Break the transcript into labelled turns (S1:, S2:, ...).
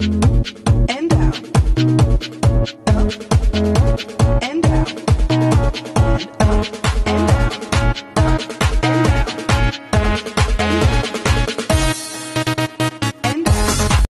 S1: and out, up and out.